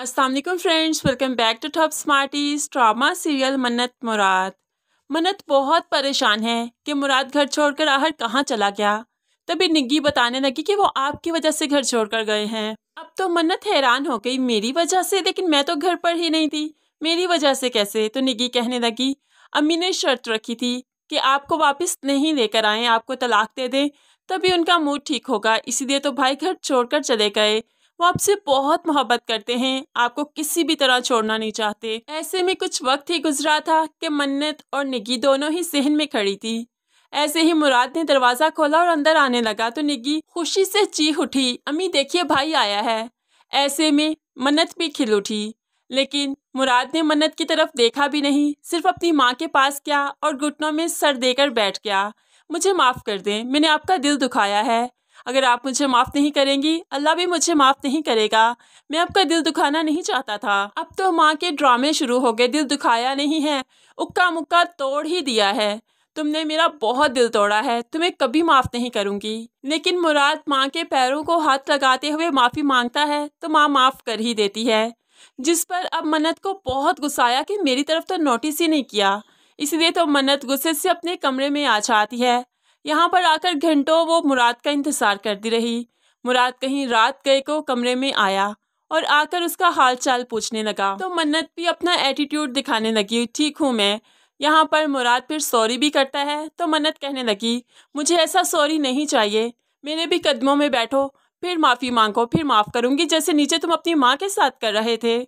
Aslam friends welcome back to top smarties drama serial Mannat Murad Mannat बहुत परेशान है कि मुराद घर छोड़कर आहर कहाँ चला गया। तभी निग्गी बताने लगी कि वो आपकी वजह से घर छोड़कर गए हैं। अब तो मन्नत हैरान हो गई मेरी वजह से, लेकिन मैं तो घर पर ही नहीं थी। मेरी वजह से कैसे? तो निग्गी कहने लगी, अम्मी ने शर्त रखी थी कि आपको वापस नहीं लेकर आए, आपको तलाक दे दें, तभी उनका मूड ठीक होगा। इसीलिए तो भाई घर छोड़कर चले गए। वो आपसे बहुत मोहब्बत करते हैं। आपको किसी भी तरह छोड़ना नहीं चाहते। ऐसे में कुछ वक्त ही गुजरा था कि मन्नत और निगी दोनों ही सहन में खड़ी थी। ऐसे ही मुराद ने दरवाज़ा खोला और अंदर आने लगा तो निगी खुशी से चीख उठी, अम्मी, देखिए, भाई आया है। ऐसे में मन्नत भी खिल उठी। लेकिन मुराद ने मन्नत की तरफ़ देखा भी नहीं, सिर्फ़ अपनी माँ के पास गया और घुटनों में सर देकर बैठ गया। मुझे माफ़ कर दें, मैंने आपका दिल दुखाया है। अगर आप मुझे माफ़ नहीं करेंगी, अल्लाह भी मुझे माफ़ नहीं करेगा। मैं आपका दिल दुखाना नहीं चाहता था। अब तो माँ के ड्रामे शुरू हो गए, दिल दुखाया नहीं है। उक्का मुक्का तोड़ ही दिया है। तुमने मेरा बहुत दिल तोड़ा है, तुम्हें कभी माफ़ नहीं करूँगी। लेकिन मुराद माँ के पैरों को हाथ लगाते हुए माफ़ी माँगता है तो माँ माफ़ कर ही देती है। जिस पर अब मन्नत को बहुत गुस्साया कि मेरी तरफ़ तो नोटिस ही नहीं किया। इसलिए तो मन्नत गुस्से से अपने कमरे में आ जाती है। यहाँ पर आकर घंटों वो मुराद का इंतज़ार करती रही। मुराद कहीं रात गए को कमरे में आया और आकर उसका हाल चाल पूछने लगा। तो मन्नत भी अपना एटीट्यूड दिखाने लगी, ठीक हूँ मैं। यहाँ पर मुराद फिर सॉरी भी करता है। तो मन्नत कहने लगी, मुझे ऐसा सॉरी नहीं चाहिए। मेरे भी कदमों में बैठो। फिर माफ़ी मांगो, फिर माफ़ करूँगी, जैसे नीचे तुम अपनी माँ के साथ कर रहे थे।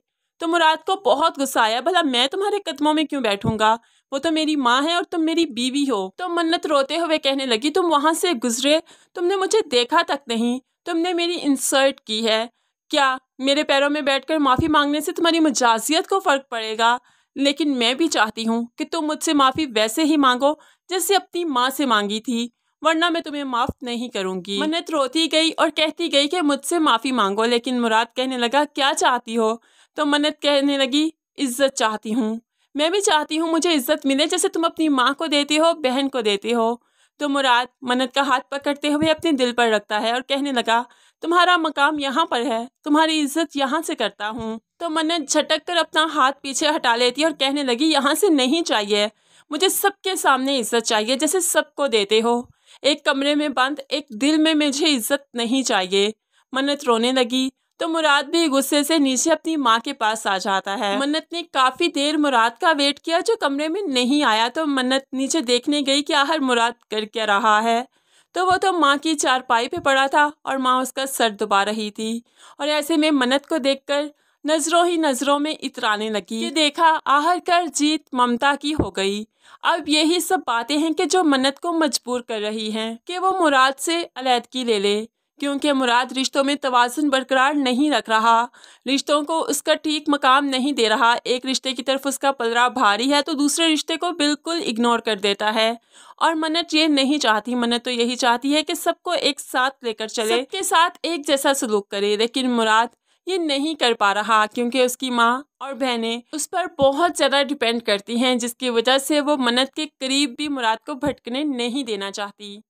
तो मुराद को बहुत गुस्सा आया, भला मैं तुम्हारे कदमों में क्यों बैठूँगा? वो तो मेरी माँ है और तुम मेरी बीवी हो। तो मन्नत रोते हुए कहने लगी, तुम वहाँ से गुजरे, तुमने मुझे देखा तक नहीं, तुमने मेरी इंसर्ट की है। क्या मेरे पैरों में बैठकर माफ़ी मांगने से तुम्हारी मजाजियत को फ़र्क पड़ेगा? लेकिन मैं भी चाहती हूँ कि तुम मुझसे माफ़ी वैसे ही मांगो, जैसे अपनी माँ से मांगी थी, वरना मैं तुम्हें माफ़ नहीं करूँगी। मन्नत रोती गई और कहती गई कि मुझसे माफ़ी मांगो, लेकिन मुराद कहने लगा, क्या चाहती हो? तो मन्नत कहने लगी, इज़्ज़त चाहती हूँ। मैं भी चाहती हूँ मुझे इज़्ज़त मिले, जैसे तुम अपनी माँ को देती हो, बहन को देती हो। तो मुराद मन्नत का हाथ पकड़ते हुए अपने दिल पर रखता है और कहने लगा, तुम्हारा मकाम यहाँ पर है, तुम्हारी इज़्ज़त यहाँ से करता हूँ। तो मन्नत झटक कर अपना हाथ पीछे हटा लेती है और कहने लगी, यहाँ से नहीं चाहिए, मुझे सबके सामने इज़्ज़त चाहिए, जैसे सबको देते हो। एक कमरे में बंद, एक दिल में मुझे इज़्ज़त नहीं चाहिए। मन्नत रोने लगी तो मुराद भी गुस्से से नीचे अपनी माँ के पास आ जाता है। मन्नत ने काफ़ी देर मुराद का वेट किया जो कमरे में नहीं आया तो मन्नत नीचे देखने गई कि आखिर मुराद कर क्या रहा है। तो वो तो माँ की चारपाई पे पड़ा था और माँ उसका सर दुबा रही थी और ऐसे में मन्नत को देखकर नज़रों ही नज़रों में इतराने लगी कि देखा आहर कर जीत ममता की हो गई। अब यही सब बातें हैं कि जो मन्नत को मजबूर कर रही हैं कि वो मुराद से अलहदगी ले ले। क्योंकि मुराद रिश्तों में तोज़ुन बरकरार नहीं रख रहा। रिश्तों को उसका ठीक मकाम नहीं दे रहा। एक रिश्ते की तरफ़ उसका पलरा भारी है तो दूसरे रिश्ते को बिल्कुल इग्नोर कर देता है। और मन्नत ये नहीं चाहती, मन्नत तो यही चाहती है कि सबको एक साथ लेकर चले। सबके साथ एक जैसा सलूक करे, लेकिन मुराद ये नहीं कर पा रहा, क्योंकि उसकी माँ और बहनें उस पर बहुत ज़्यादा डिपेंड करती हैं, जिसकी वजह से वो मन्नत के करीब भी मुराद को भटकने नहीं देना चाहती।